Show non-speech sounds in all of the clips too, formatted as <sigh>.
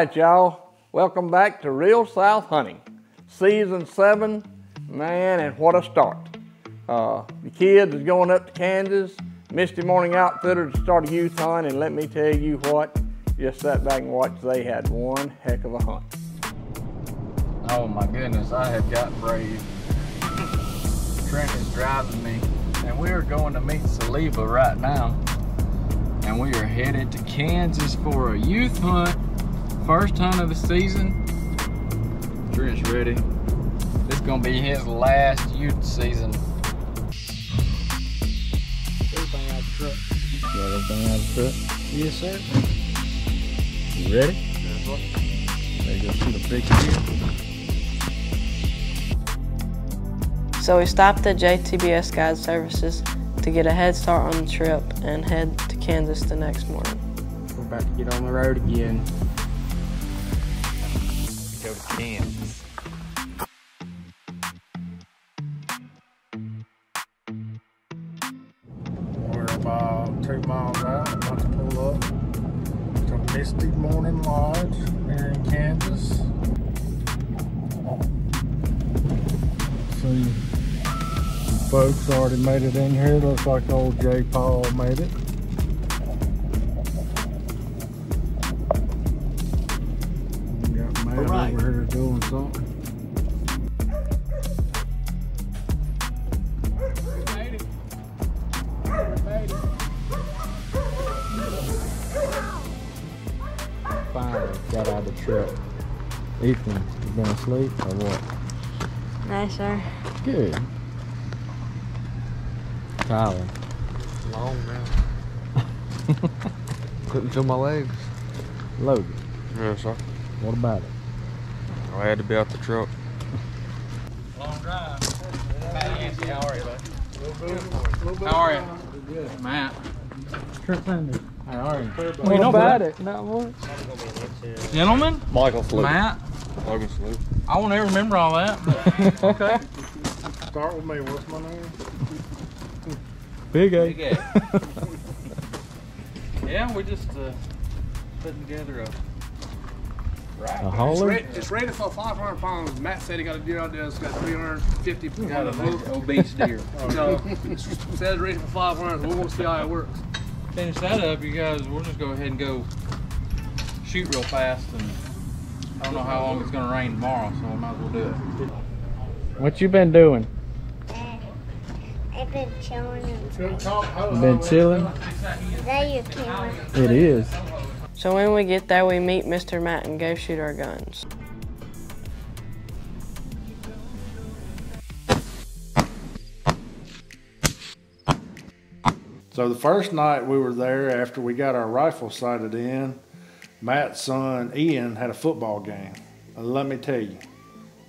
right, y'all. Welcome back to Real South Hunting. Season seven, man, and what a start. Uh, the kids is going up to Kansas. Misty Morning Outfitter to start a youth hunt, and let me tell you what, just sat back and watched, they had one heck of a hunt. Oh my goodness, I have got brave. Trent is driving me, and we are going to meet Saliba right now. And we are headed to Kansas for a youth hunt. First hunt of the season. Trent's ready. This is gonna be his last youth season. Everything out the truck. Got everything out of the truck? Yes, sir. You ready? Ready to go shoot a big deer? So we stopped at JTBS Guide Services to get a head start on the trip and head to Kansas the next morning. We're about to get on the road again. Go to. We're about two miles out, about to pull up to Misty Morning Lodge here in Kansas. See, folks already made it in here. Looks like old J. Paul made it. Doing something. Finally got out of the truck. Ethan, you been asleep or what? Nice, sir. Good. Tyler. Long man. Couldn't feel my legs. Logan. Yes, sir. What about it? I had to be out the truck. Long drive. how are you, bud? How are you? Matt. Trent Thunder. How are you? What know about that. it? Not much. Gentlemen, Michael Sloop. Matt, Logan Sloop. I won't ever remember all that. but- <laughs> okay. Start with me. What's my name? Big A. Big <laughs> Yeah, we're just uh, putting together a A It's hauler? ready, it's ready for 500 pounds. Matt said he got a deer out there that's got 350 got pounds. an obese deer. <laughs> So, it says ready for 500. We're going to see how it works. Finish that up, you guys. We'll just go ahead and go shoot real fast. And I don't know how long it's gonna rain tomorrow, so we might as well do it. What you been doing? I've been chilling and You been chilling? Is that your camera? It is. So when we get there, we meet Mr. Matt and go shoot our guns. So the first night we were there after we got our rifle sighted in, Matt's son Ian had a football game. And let me tell you,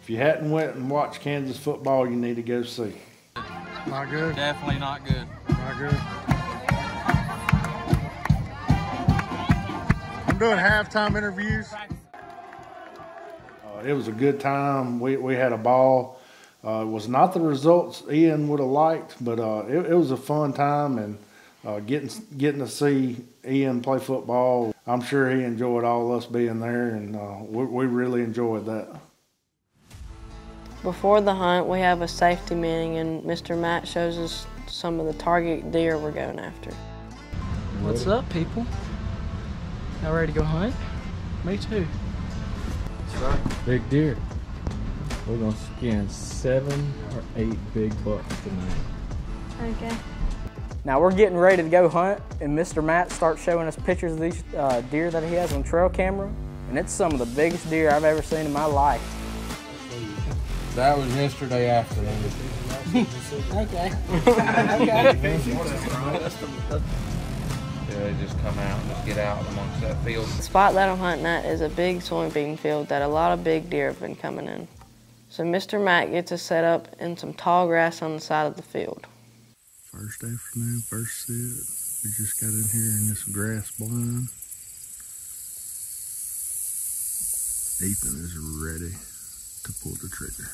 if you hadn't went and watched Kansas football, you need to go see. Not good. Definitely not good. Not good. Doing halftime interviews. Uh, it was a good time. We, we had a ball. Uh, it was not the results Ian would have liked, but uh, it, it was a fun time and uh, getting getting to see Ian play football. I'm sure he enjoyed all us being there, and uh, we, we really enjoyed that. Before the hunt, we have a safety meeting and Mr. Matt shows us some of the target deer we're going after. What's up, people? Y'all ready to go hunt? Me too. Big deer. We're gonna skin seven or eight big bucks tonight. Okay. Now we're getting ready to go hunt, and Mr. Matt starts showing us pictures of these uh, deer that he has on trail camera, and it's some of the biggest deer I've ever seen in my life. That was yesterday afternoon. <laughs> Okay. <laughs> Yeah, <laughs> they just come out and just get out amongst that field. The spot that I'm hunting at is a big soybean field that a lot of big deer have been coming in. So Mr. Matt gets us set up in some tall grass on the side of the field. First afternoon, first set. We just got in here in this grass blind. Ethan is ready to pull the trigger.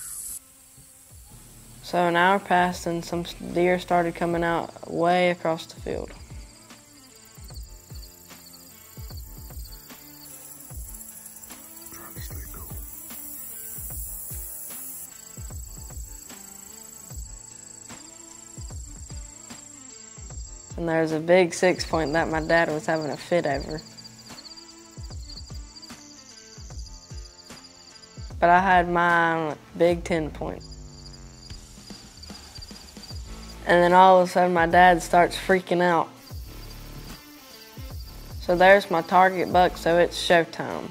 So an hour passed and some deer started coming out way across the field. And there was a big six point that my dad was having a fit over. But I had my big 10 point. And then all of a sudden my dad starts freaking out. So there's my target buck, so it's showtime.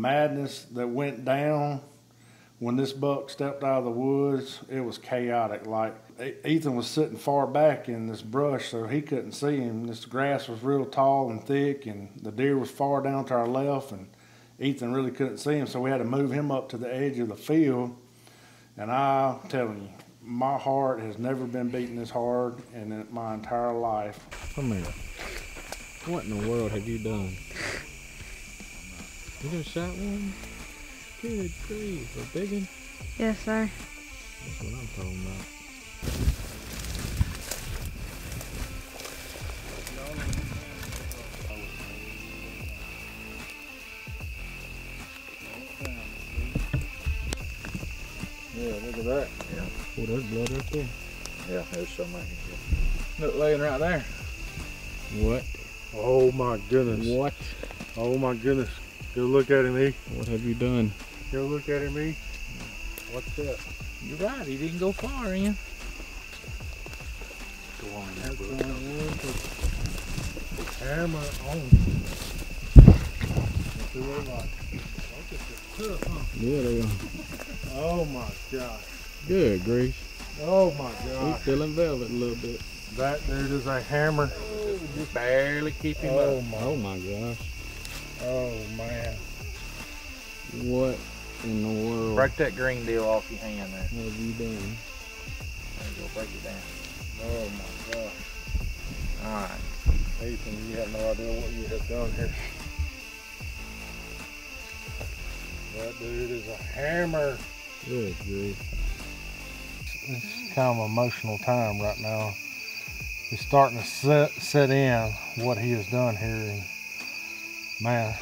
Madness that went down when this buck stepped out of the woods, it was chaotic. Like Ethan was sitting far back in this brush, so he couldn't see him. This grass was real tall and thick, and the deer was far down to our left, and Ethan really couldn't see him, so we had to move him up to the edge of the field. And I'm telling you, my heart has never been beating this hard in my entire life. Come here. What in the world have you done? You just shot one? Good grief, a big one? Yes, sir. That's what I'm talking about. Yeah, look at that. Oh, there's blood right there. Yeah, there's some right here. Look, laying right there. What? Oh my goodness. What? Oh my goodness. Go look at him, E. What have you done? Go look at him, E. What's that? You're right, he didn't go far in. Go on, there, bud. Hammer on. What's it look like? Look at the tip, huh? Yeah, they are. Oh my gosh. Good grief. Oh my gosh. He's gosh. feeling velvet a little bit. That dude is a hammer. Just barely keep him Oh up. my. Oh my gosh. Oh man. What in the world Break that green deal off your hand there. What have you done? There you go, break it down. Oh my gosh. Alright. Ethan, you have no idea what you have done here. That dude is a hammer. Good grief. It's kind of an emotional time right now. It's starting to set, set in what he has done here. Man,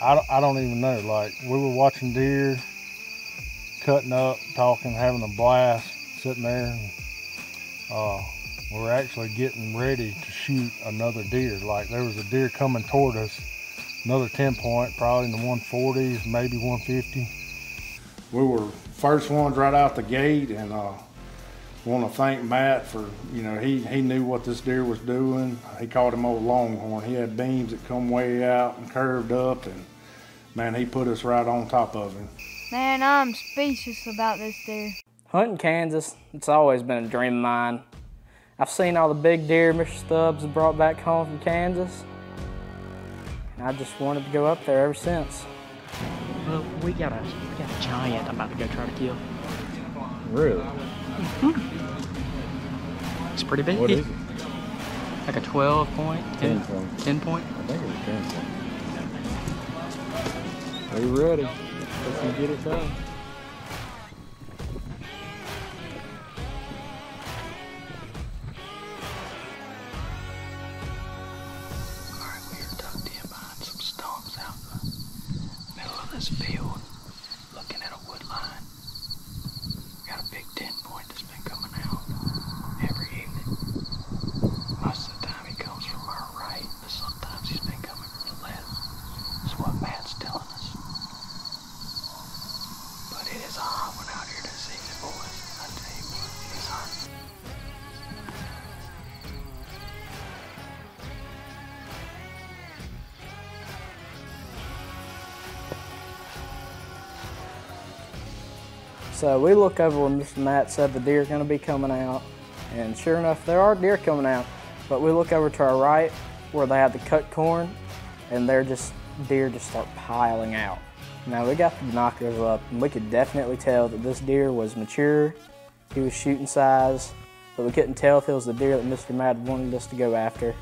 I, I don't even know. Like, we were watching deer, cutting up, talking, having a blast, sitting there. And, uh, we're actually getting ready to shoot another deer. Like, there was a deer coming toward us, another 10 point, probably in the 140s, maybe 150. we were first ones right out the gate and uh want to thank Matt for you know he he knew what this deer was doing he called him old longhorn he had beams that come way out and curved up and man he put us right on top of him Man, I'm speechless about this deer. Hunting Kansas, it's always been a dream of mine. I've seen all the big deer Mr. Stubbs brought back home from Kansas. And I just wanted to go up there ever since. Well, we got a we got a giant I'm about to go try to kill. Really? It's pretty big. What is it? Like a 12 point, 10, 10 point. 10 point. I think it was 10 point. Are you ready? Let's get it done. So we look over where Mr. Matt said the deer are going to be coming out, and sure enough, there are deer coming out. But we look over to our right where they have the cut corn, and they're just deer just start piling out. Now we got the binoculars up, and we could definitely tell that this deer was mature. He was shooting size, but we couldn't tell if it was the deer that Mr. Matt wanted us to go after.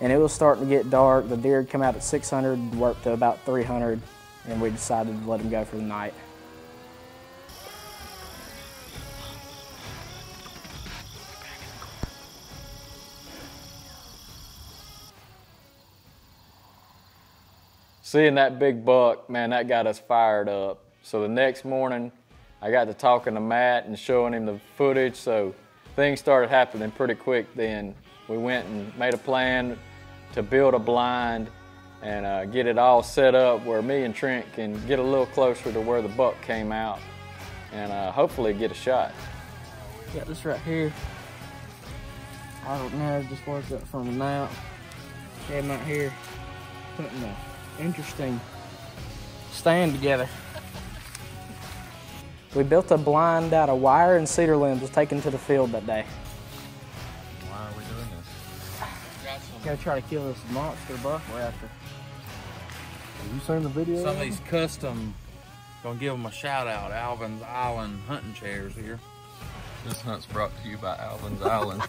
And it was starting to get dark. The deer had come out at 600 and worked to about 300, and we decided to let him go for the night. Seeing that big buck, man, that got us fired up. So the next morning, I got to talking to Matt and showing him the footage. So things started happening pretty quick then. We went and made a plan to build a blind and uh, get it all set up where me and Trent can get a little closer to where the buck came out and uh, hopefully get a shot. Got this right here. I don't know, just worked up from now. Came out here, putting a interesting stand together. We built a blind out of wire and cedar limbs was taken to the field that day. Why are we doing this? Gotta try to kill this monster buck we're after. Have you seen the video? Some of these custom, gonna give them a shout out. Alvin's Island hunting chairs here. This hunt's brought to you by Alvin's <laughs> Island.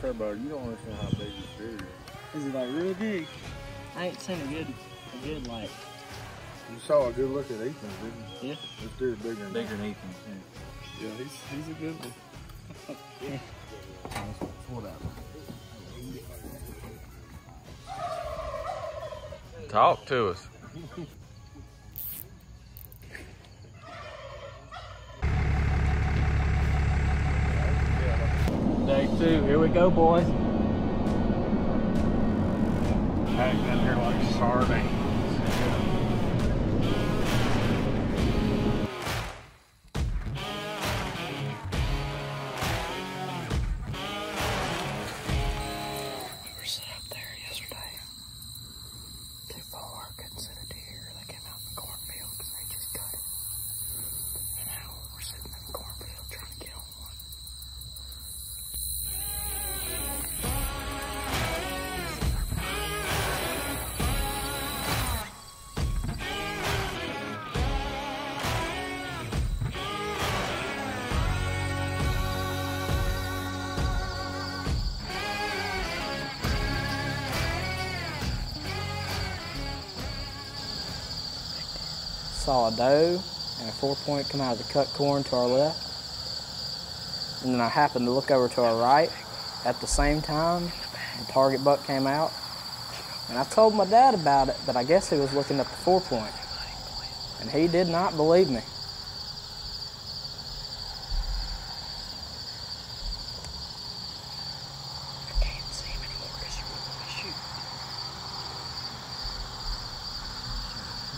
Turbo, you don't understand how big this deer is. Is it like real big? I ain't seen a good, a good like. You saw a good look at Ethan, didn't you? Yeah. This deer's bigger than Bigger than Ethan. Yeah, he's, he's a good one. Talk to us. <laughs> two, here we go, boys. Hanging in here like sardines. Saw a doe and a four point come out of the cut corn to our left. And then I happened to look over to our right at the same time. The target buck came out. And I told my dad about it, but I guess he was looking at the four point. And he did not believe me. I can't see him anymore because you're moving my shoe.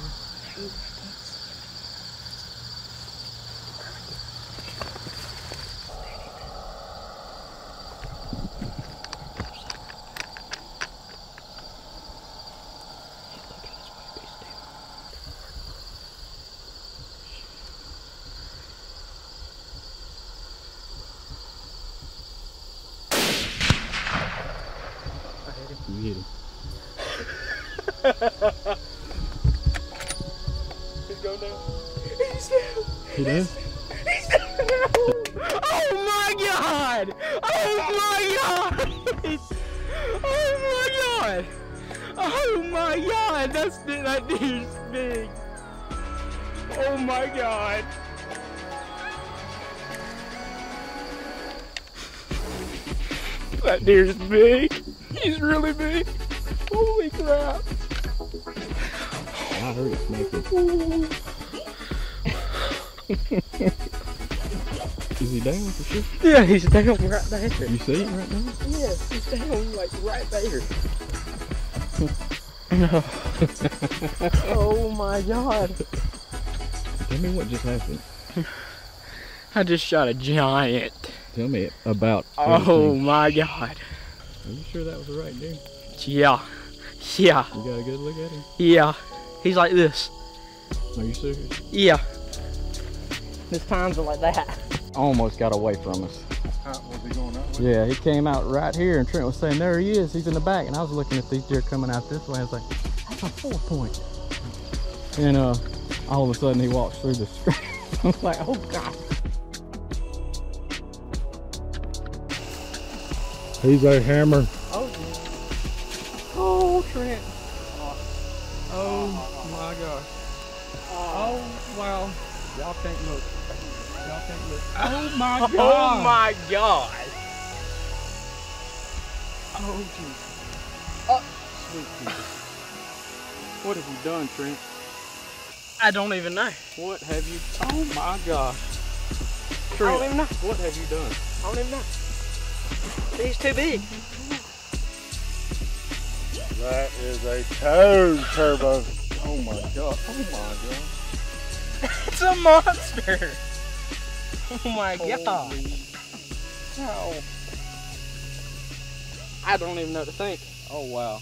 No, I can't see him You hit him. He does? Oh my god! Oh my god! Oh my god! Oh my god! That's that deer's big. Oh my god! That deer's big. He's really big. Holy crap! I heard it smoking. Is he down for sure? Yeah, he's down right there. You see it right now? Yes, he's down like right there. <laughs> oh my god. Tell me what just happened. I just shot a giant. Tell me about Oh everything. my god. Are you sure that was the right deer? Yeah. Yeah. You got a good look at him? Yeah. He's like this. Are you serious? Yeah. His tines are like that. Almost got away from us. was he going that way? Yeah, he came out right here, and Trent was saying, "There he is. He's in the back." And I was looking at these deer coming out this way. I was like, "That's a four point." And uh, all of a sudden, he walks through the street. <laughs> I was like, "Oh God!" He's a hammer. Oh, oh, Trent. Oh my gosh. Oh wow. Y'all can't look. Y'all can't look. Oh my God. <laughs> Oh my god. Oh jeez. Oh, uh, Sweet Jesus. What have you done, Trent? I don't even know. What have you? Oh my gosh. I Trent, don't even know. what have you done? I don't even know. He's too big. That is a toad turbo. Oh my god. Oh my god. <laughs> It's a monster. Oh my god. How? I don't even know what to think. Oh wow.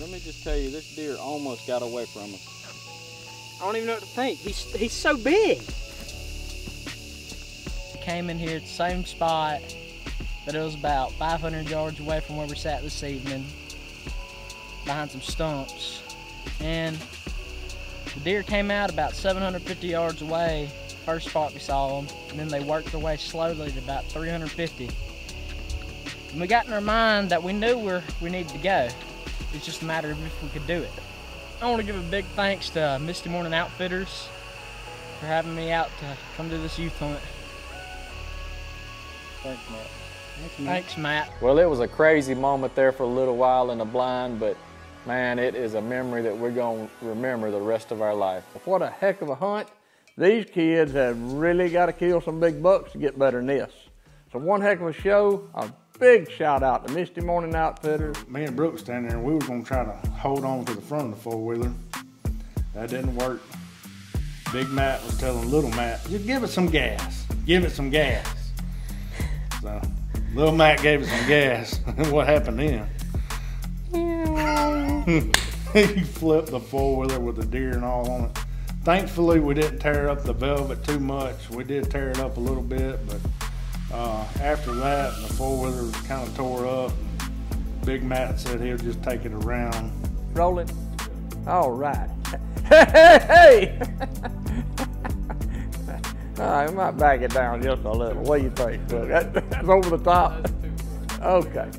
Let me just tell you, this deer almost got away from us. I don't even know what to think. He's he's so big. Came in here at the same spot, but it was about 500 yards away from where we sat this evening, behind some stumps, and the deer came out about 750 yards away. First spot we saw them, and then they worked their way slowly to about 350. And we got in our mind that we knew where we needed to go. It's just a matter of if we could do it. I want to give a big thanks to uh, Misty Morning Outfitters for having me out to come to this youth hunt. Thanks. Thanks, Matt. Well, it was a crazy moment there for a little while in the blind, but man, it is a memory that we're going to remember the rest of our life. What a heck of a hunt. These kids have really got to kill some big bucks to get better than this. So one heck of a show. A big shout out to Misty Morning Outfitters. Me and Brooke standing there, and we was gonna try to hold on to the front of the four wheeler. That didn't work. Big Matt was telling little Matt, just give it some gas. Give it some gas. So little Matt gave it some gas. And <laughs> what happened then? <laughs> he flipped the four wheeler with the deer and all on it. Thankfully, we didn't tear up the velvet too much. We did tear it up a little bit, but uh, after that, the four wheeler kind of tore up. Big Matt said he'll just take it around. Rolling. All right. <laughs> Hey, hey, hey! I might back it down just a little. What do you think? Look, that- That's over the top. Okay.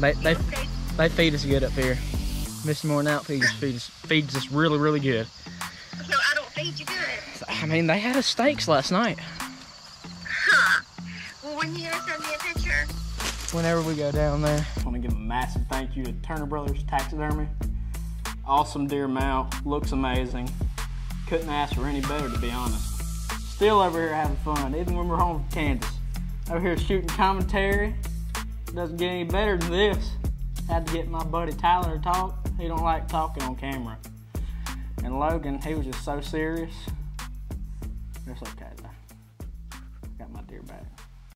They, they, they feed us good up here. Misty Morning Outfitters feeds us, feeds us really, really good. So I don't feed you good. I mean, they had us steaks last night. Huh. Well, when you gonna send me a picture? whenever we go down there. I want to give a massive thank you to Turner Brothers Taxidermy. Awesome deer mount, looks amazing. Couldn't ask for any better to be honest. Still over here having fun, even when we're home from Kansas. Over here shooting commentary. Doesn't get any better than this. Had to get my buddy Tyler to talk. He don't like talking on camera. And Logan, he was just so serious. It's okay though. Got my deer back.